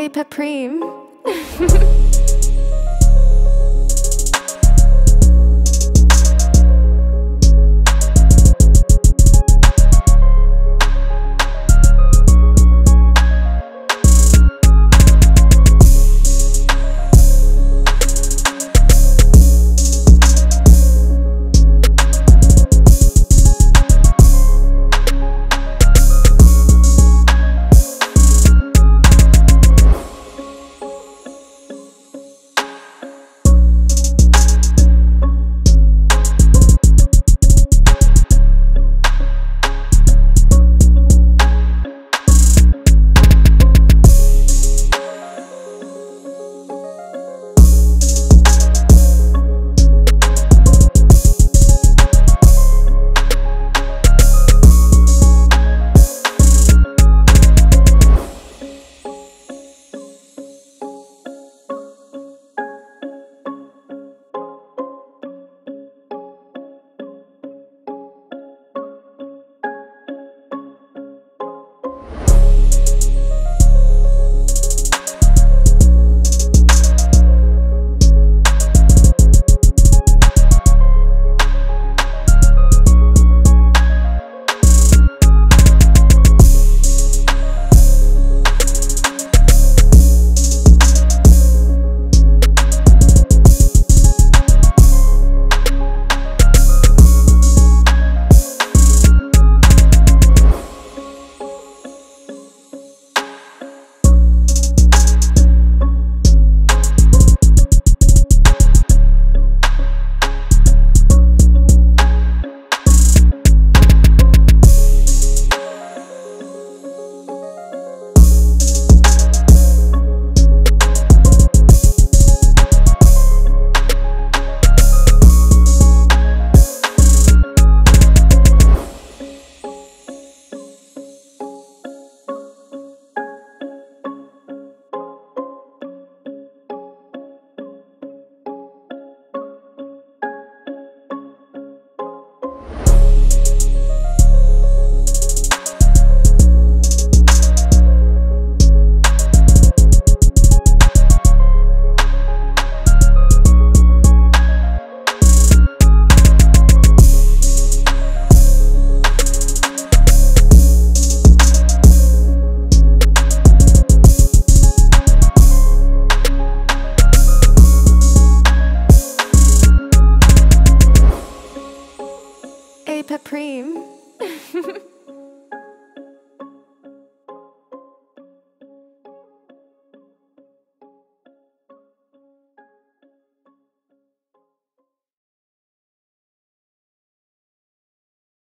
Hey, Papreme. Hey, Papreme.